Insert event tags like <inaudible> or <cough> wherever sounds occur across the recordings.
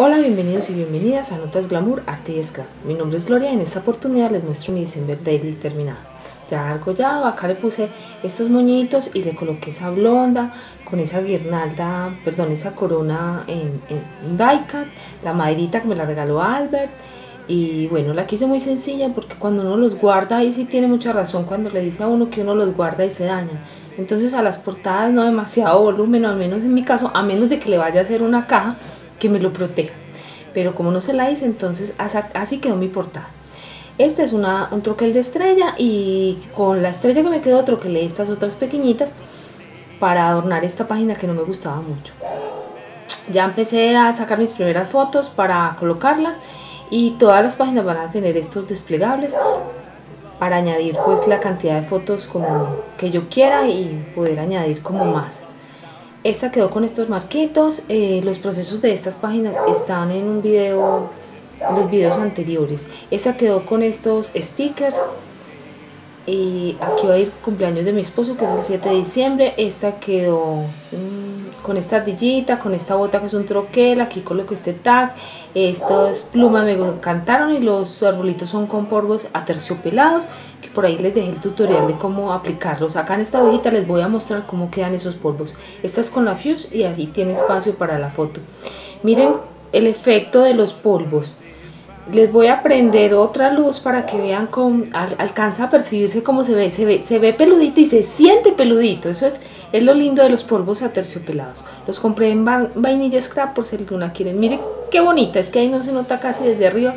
Hola, bienvenidos y bienvenidas a Notas Glamour, Arte y Scrap. Mi nombre es Gloria y en esta oportunidad les muestro mi December Daily terminado. Ya argollado, acá le puse estos moñitos y le coloqué esa blonda con esa guirnalda, perdón, esa corona en, en diecat, la maderita que me la regaló Albert. Y bueno, la quise muy sencilla porque cuando uno los guarda, ahí sí tiene mucha razón cuando le dice a uno que uno los guarda y se dañan. Entonces a las portadas no demasiado volumen, al menos en mi caso, a menos de que le vaya a hacer una caja, que me lo proteja. Pero como no se la hice, entonces así quedó mi portada. Este es una, un troquel de estrella y con la estrella que me quedó troquelé estas otras pequeñitas para adornar esta página que no me gustaba mucho. Ya empecé a sacar mis primeras fotos para colocarlas y todas las páginas van a tener estos desplegables para añadir pues la cantidad de fotos como que yo quiera y poder añadir como más. Esta quedó con estos marquitos. Eh, los procesos de estas páginas están en un video, los videos anteriores. Esta quedó con estos stickers. Y aquí va a ir cumpleaños de mi esposo, que es el 7 de diciembre. Esta quedó mm, con esta ardillita, con esta bota que es un troquel. Aquí coloco este tag. Estas plumas me encantaron y los arbolitos son con polvos aterciopelados que por ahí les dejé el tutorial de cómo aplicarlos. Acá en esta hojita les voy a mostrar cómo quedan esos polvos. Esta es con la Fuse y así tiene espacio para la foto. Miren el efecto de los polvos. Les voy a prender otra luz para que vean cómo alcanza a percibirse cómo se ve. Se ve, se ve peludito y se siente peludito. Eso es, lo lindo de los polvos aterciopelados. Los compré en vainilla scrap por si alguna quieren. Miren qué bonita. Es que ahí no se nota casi desde arriba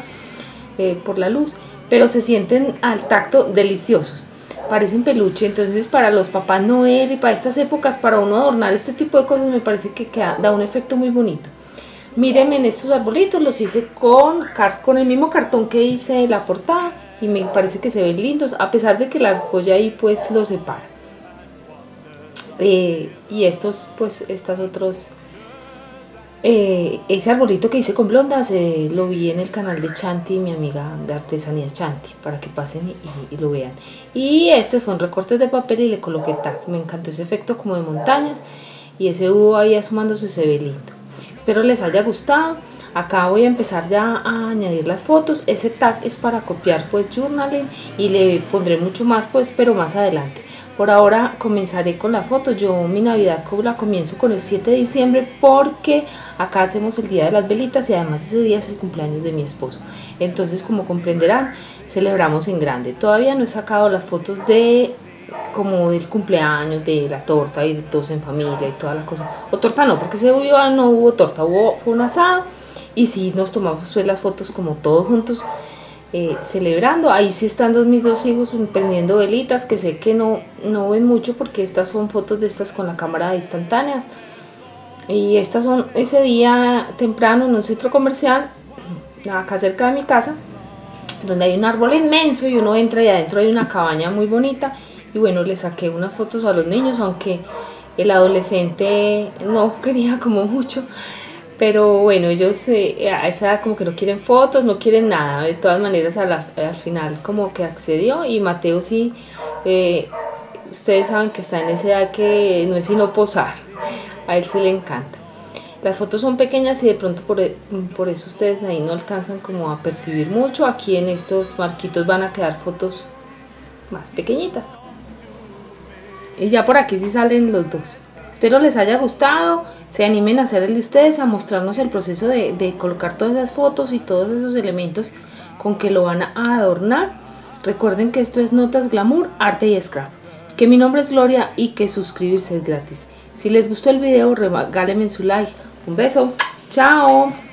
eh, por la luz pero se sienten al tacto deliciosos. Parecen peluche, entonces para los papás Noel y para estas épocas, para uno adornar este tipo de cosas, me parece que da un efecto muy bonito. Mírenme en estos arbolitos, los hice con, con el mismo cartón que hice la portada y me parece que se ven lindos, a pesar de que la argolla ahí pues los separa. Eh, y estos, pues, estas otros eh, ese arbolito que hice con blondas eh, lo vi en el canal de Chanti, mi amiga de artesanía Chanti, para que pasen y, lo vean. Y este fue un recorte de papel y le coloqué tag. Me encantó ese efecto como de montañas y ese hubo ahí asomándose se ve lindo. Espero les haya gustado. Acá voy a empezar ya a añadir las fotos. Ese tag es para copiar pues journaling y le pondré mucho más pues pero más adelante. Por ahora comenzaré con la foto. Yo mi Navidad la comienzo con el 7 de diciembre porque acá hacemos el Día de las Velitas y además ese día es el cumpleaños de mi esposo. Entonces como comprenderán, celebramos en grande. Todavía no he sacado las fotos de como del cumpleaños, de la torta y de todos en familia y toda la cosa. O torta no, porque ese día no hubo torta, hubo fue un asado y sí nos tomamos pues, las fotos como todos juntos eh, celebrando. Ahí sí están dos, mis dos hijos prendiendo velitas, que sé que no, no ven mucho porque estas son fotos de estas con la cámara de instantáneas. Y estas son ese día temprano en un centro comercial, acá cerca de mi casa, donde hay un árbol inmenso y uno entra y adentro hay una cabaña muy bonita. Y bueno, le saqué unas fotos a los niños, aunque el adolescente no <laughs> quería como mucho. Pero bueno, ellos eh, a esa edad como que no quieren fotos, no quieren nada. De todas maneras, al final como que accedió y Mateo sí, eh, ustedes saben que está en esa edad que no es sino posar. A él sí le encanta. Las fotos son pequeñas y de pronto por, por eso ustedes ahí no alcanzan como a percibir mucho. Aquí en estos marquitos van a quedar fotos más pequeñitas. Y ya por aquí sí salen los dos. Espero les haya gustado, se animen a hacer el de ustedes, a mostrarnos el proceso de, colocar todas esas fotos y todos esos elementos con que lo van a adornar. Recuerden que esto es Notas Glamour, Arte y Scrap. Que mi nombre es Gloria y que suscribirse es gratis. Si les gustó el video, regálenme su like. Un beso. Chao.